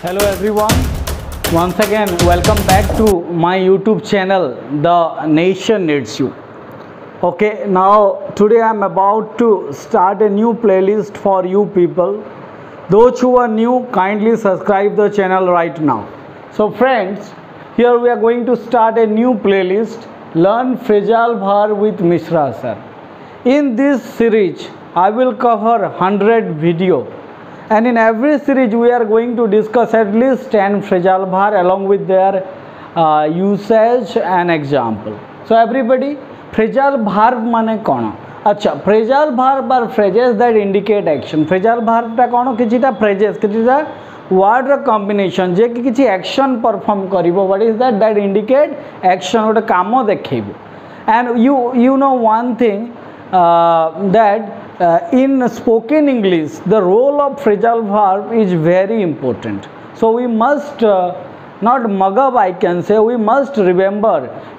Hello everyone. Once again, welcome back to my YouTube channel, The Nation Needs You. Okay, now today I'm about to start a new playlist for you people. Those who are new, kindly subscribe the channel right now. So friends, here we are going to start a new playlist, Learn Fragile Bhar with Mishra sir. In this series, I will cover 100 video and in every series we are going to discuss at least 10 fragile bhar along with their uh, usage and example so everybody fragile bhar মানে কোণ আচ্ছা fragile bhar bar phrases that indicate action fragile bhar টা কোণ কিছুটা phrases কিছুটা ওয়ার্ডর combination যে কি কিছু অ্যাকশন পরফর্ম করিব what is that that indicate action গোটে কাম and you you know one thing uh, that uh, in spoken english the role of phrasal verb is very important. So we must uh, not mug up i can say we must remember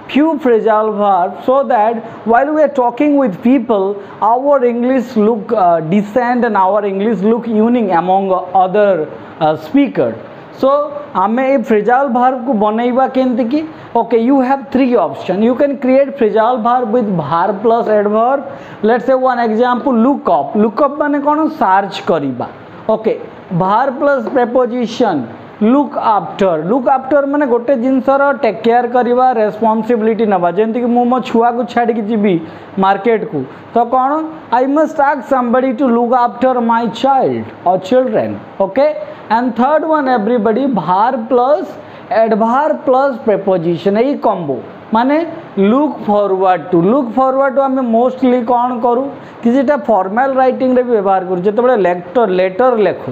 few phrasal verbs so that while we are talking with people our english look uh, decent and our english look unique among other uh, speakers so आम ए phrasal भार को बनैबा केमती okay you have three option you can create phrasal verb with verb plus adverb let's say one example look up look up look up माने कोन? Search करिबा। Okay verb plus preposition look after look after माने गोटे जिनसर take care करवा responsibility नवा जेमती कि मु छुआ को छाड़ी जीवी मार्केट को। तो कौन? I must ask somebody to look after my child or children. Okay? And third one everybody verb plus adverb plus preposition यही कम्बो माने look forward to look forward to आम मोस्टली कौन करूँ? किसीटा फर्माल रईटिंग भी व्यवहार करूँ जो letter letter लेखु.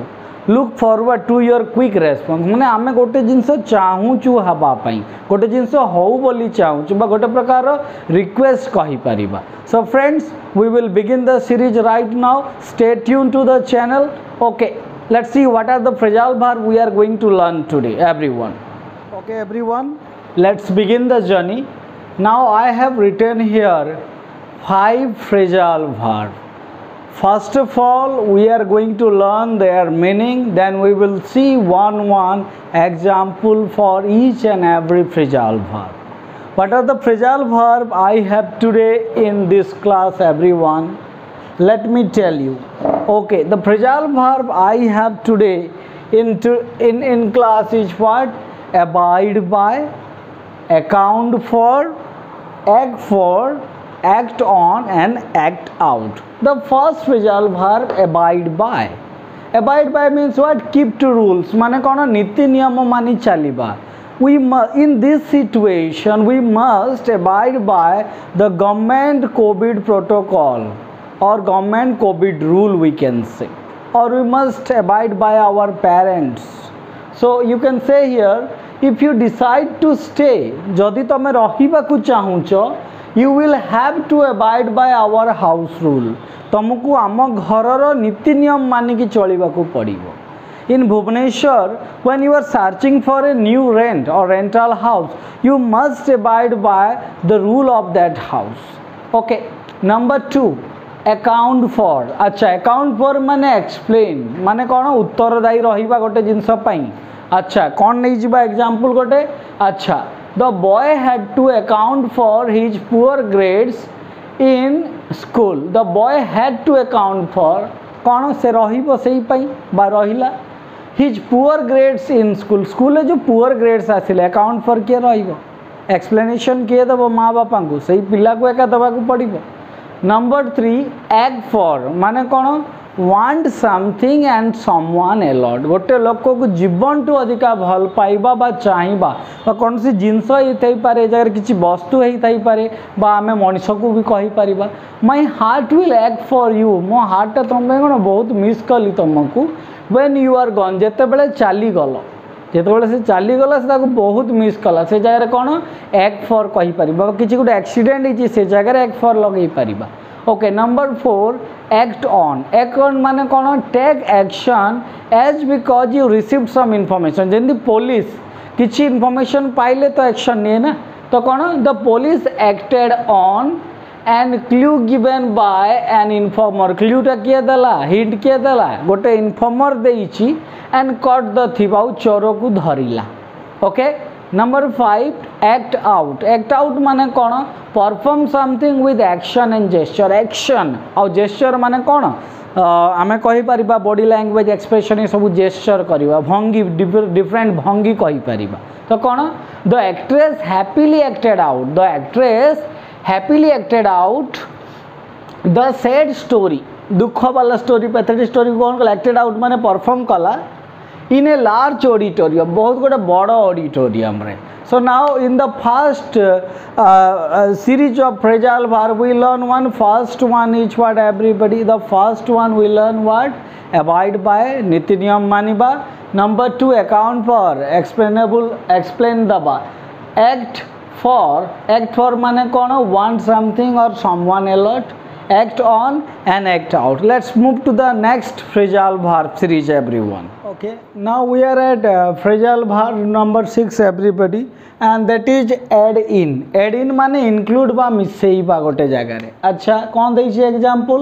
Look forward to your quick response मैंने आम गोटे जिनस चाहूँ हाँपाई गोटे जिनस हूँ बोली चाहूँ गोटे प्रकार request कहीपर so friends we will begin the series right now stay tune to the channel okay let's see what are the fragile verb we are going to learn today everyone. Okay everyone. Let's begin the journey. Now i have written here five fragile verb first of all we are going to learn their meaning then we will see one one example for each and every fragile verb what are the fragile verb i have today in this class everyone let me tell you okay the fragile verb i have today into in in class is what abide by account for act for act on and act out the first fragile verb abide by abide by means what keep to rules মানে কোন নীতি নিয়ম মানি চালিবা we must in this situation we must abide by the government covid protocol और government covid rule we can say और we must abide by our parents so you can say here if you decide to stay जदि तुम रही चाहू you will have to abide by our house rule तुमको आम घर नीति नियम मानिक चल पड़ो in Bhubaneswar when you are searching for a new rent और rental house you must abide by the rule of that house okay number two account for अच्छा अकाउंट फॉर माने एक्सप्लेन माने कौन? उत्तरदायी रहा गोटे जिनसपी अच्छा कौन नहीं जी एग्जांपल गोटे? अच्छा the boy had to account for his poor grades in school the boy had to account for कौन? से रही रहा his poor grades in school school जो पुअर ग्रेड्स आसे अकाउंट फॉर किए रक्सप्लेनेसन किए दब माँ बापा से सही पिला को एका दबा को पड़ेगा ନମ୍ବର ଥ୍ରୀ ଆକ୍ ଫର୍ ମାନେ କ'ଣ want something and someone ଏଲଟ୍ ଗୋଟେ ଲୋକକୁ ଜୀବନଠୁ ଅଧିକା ଭଲ ପାଇବା ବା ଚାହିଁବା ବା କୌଣସି ଜିନିଷ ହେଇଥାଇପାରେ ଏ ଜାଗାରେ କିଛି ବସ୍ତୁ ହେଇଥାଇପାରେ ବା ଆମେ ମଣିଷକୁ ବି କହିପାରିବା my heart will ask for you ମୋ ହାର୍ଟଟା ତୁମ ପାଇଁ କ'ଣ ବହୁତ ମିସ୍ କଲି ତୁମକୁ ୱେନ୍ ୟୁ ଆର୍ ଗନ୍ ଯେତେବେଳେ ଚାଲିଗଲ ଯେତେବେଳେ ସେ ଚାଲିଗଲା ସେ ତାକୁ ବହୁତ ମିସ୍ କଲା ସେ ଜାଗାରେ କ'ଣ ଏକ୍ ଫର୍ କହିପାରିବା କିଛି ଗୋଟେ ଆକ୍ସିଡେଣ୍ଟ ହେଇଛି ସେ ଜାଗାରେ ଏକ୍ ଫର୍ ଲଗାଇ ପାରିବା okay number four act on act on ମାନେ କ'ଣ take action as because you received some information ଯେମିତି ପୋଲିସ କିଛି ଇନଫର୍ମେସନ୍ ପାଇଲେ ତ action ନିଏ ନା ତ କ'ଣ ଦ police acted on and clue given by an informer clue ଟା କିଏ ଦେଲା hint କିଏ ଦେଲା ଗୋଟେ informer ଦେଇଛି and caught the thief ଆଉ ଚୋରକୁ ଧରିଲା okay number five act out act out ମାନେ କ'ଣ perform something with action and gesture action ଆଉ gesture ମାନେ କ'ଣ ଆମେ କହିପାରିବା ବଡି ଲାଙ୍ଗୁଏଜ ଏକ୍ସପ୍ରେସନ୍ ଏସବୁ ଜେସ୍ଚର କରିବା ଭଙ୍ଗୀ ଡିଫରେଣ୍ଟ ଭଙ୍ଗୀ କହିପାରିବା ତ କ'ଣ the actress happily acted out the actress happily acted out the sad story दुख वाला स्टोरी पैथेटिक स्टोरी कौन कल एक्टेड आउट मैंने परफर्म कला इन ए लार्ज ऑडिटोरियम बहुत गोटे बड़ ऑडिटोरियम रे so now in the first series of phrasal verb we learn one first one is what everybody the first one we learn what abide by नीति नियम मानवा number two account for explainable explain दबा act for act for মানে কোন want something or someone allot act on and act out let's move to the next phrasal verb series everyone okay now we are at uh, phrasal verb number 6 everybody and that is add in add in মানে include বা মিশাইবা গটে জায়গারে আচ্ছা কোন দেইছি example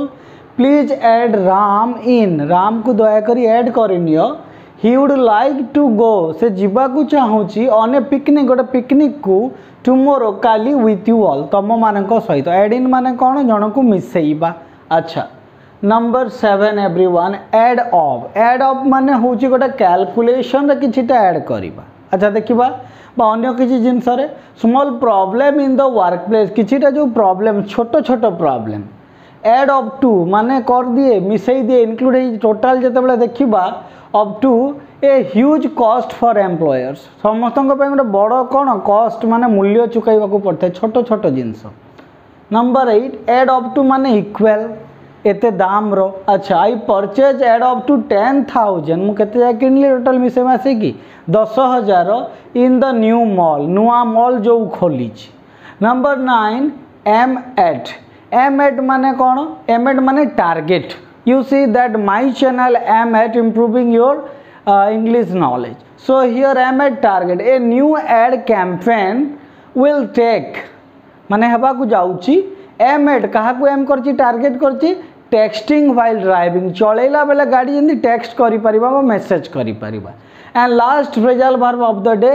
please add Ram in Ram কু দয়া করি অ্যাড করে নিও he would like to go ସେ ଯିବାକୁ ଚାହୁଁଛି ଅନ୍ ଏ ପିକନିକ୍ ଗୋଟେ ପିକନିକ୍କୁ ଟୁମୋରୋ କାଲି ୱିଥ୍ ୟୁ ଅଲ୍ ତୁମମାନଙ୍କ ସହିତ ଆଡ଼ିନ୍ ମାନେ କ'ଣ ଜଣକୁ ମିଶେଇବା ଆଚ୍ଛା number seven everyone add of add of ମାନେ ହେଉଛି ଗୋଟେ କ୍ୟାଲକୁଲେସନ୍ରେ କିଛିଟା ଆଡ଼୍ କରିବା ଆଚ୍ଛା ଦେଖିବା বা অন্য কিছু জিনিসরে small problem in the work place কিছুটা যে প্রবলেম ছোট ছোট প্রবলেম এড অফ টু মানে কর দিয়ে মিশাই দিয়ে ইনক্লুড হয়ে টোটাল যেতবে দেখা up to a huge cost for employers ସମସ୍ତଙ୍କ ପାଇଁ ଗୋଟେ ବଡ଼ କ'ଣ କଷ୍ଟ ମାନେ ମୂଲ୍ୟ ଚୁକାଇବାକୁ ପଡ଼ିଥାଏ ଛୋଟ ଛୋଟ ଜିନିଷ number eight add up to ମାନେ ଇକ୍ୱାଲ୍ ଏତେ ଦାମର ଆଚ୍ଛା I purchase add up to ten thousand ମୁଁ କେତେ ଯାଏ କିଣିଲି ଟୋଟାଲ୍ ମିଶେଇ ମାସିକି ଦଶ ହଜାର ଇନ୍ ଦ ନ୍ୟୁ ମଲ୍ ନୂଆ ମଲ୍ ଯେଉଁ ଖୋଲିଛି number nine aim at aim ad man कौन? Aim ad man target you see that my channel aim at improving your English knowledge so here aim ad target a new ad campaign will take मैंने हवाक जाऊँगी aim at क्या aim कर target कर texting while driving चलैला बेले गाड़ी जमी टेक्सट कर मेसेज कर and last result verb of the day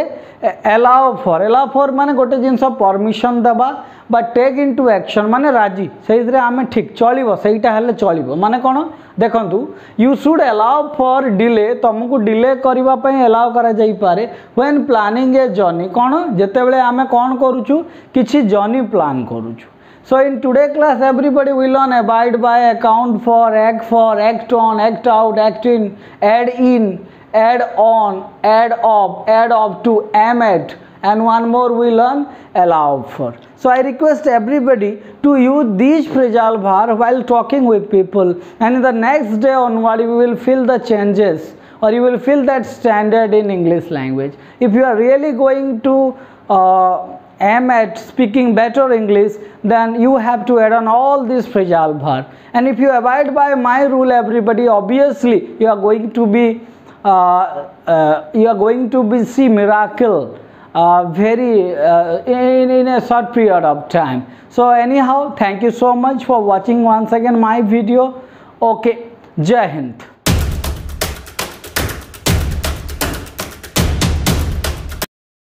allow for allow for মানে গোটে জিনিস পরমিশন দেবা বা টেক ইন্টু অ্যাকশন মানে রাজি। সেইথিরে আমি ঠিক চলিব সেইটা হলে চলিব। মানে কোণ দেখন্তু you should allow for delay তোমাকে ডিলে করা এলাও করা যাইপারে ওয়েন প্ল্যানিং এ জর্নি কোণ যেতবে আমি কোণ করুছু কিছু জর্নি প্ল্যান করুছু So in today class everybody will learn abide by, account for, act for, act on, act out, act in, add in add on, add off, add off to am at, and one more we learn allow for. So I request everybody to use these phrasal verb while talking with people and in the next day onward you will feel the changes or you will feel that standard in English language. If you are really going to uh, aim at speaking better English, then you have to add on all these phrasal verb. And if you abide by my rule, everybody, obviously you are going to be Uh, uh, you are going to be see miracle uh, very uh, in, in a short period of time. So anyhow thank you so much for watching once again my video. Okay jai hind